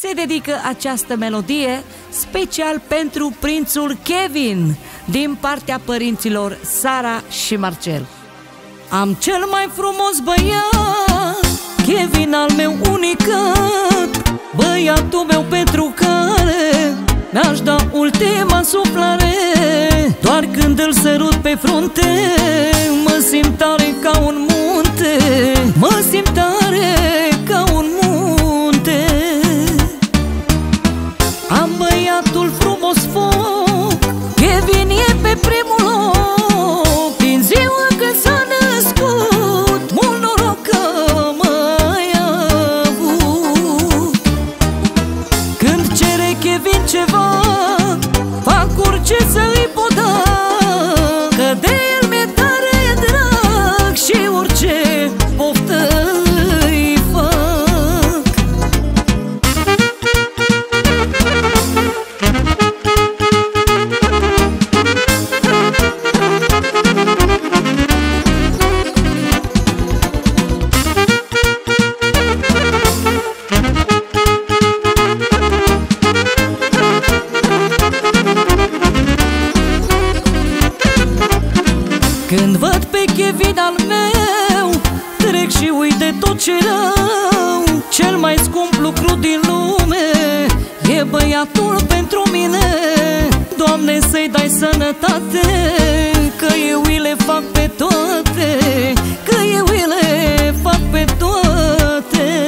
Se dedică această melodie special pentru prințul Kevin din partea părinților Sara și Marcel. Am cel mai frumos băiat, Kevin al meu unicat, băiatul meu pentru care mi-aș da ultima suflare Doar când îl sărut pe frunte Mă vincevo. Când văd pe Kevin al meu Trec și uit de tot ce rău. Cel mai scump lucru din lume E băiatul pentru mine. Doamne să-i dai sănătate Că eu îi le fac pe toate Că eu îi le fac pe toate.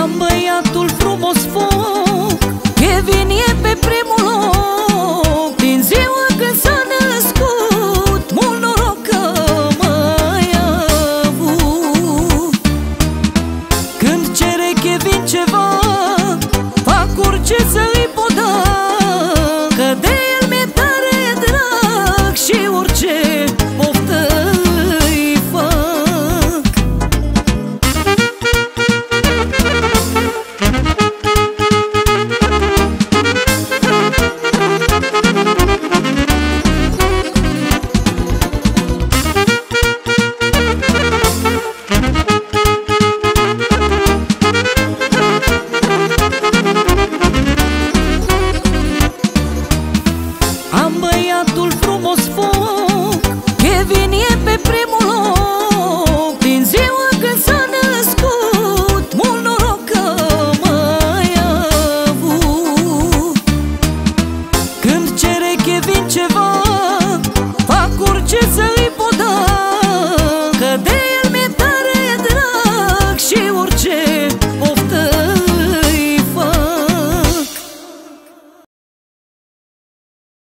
Am băiatul frumos foc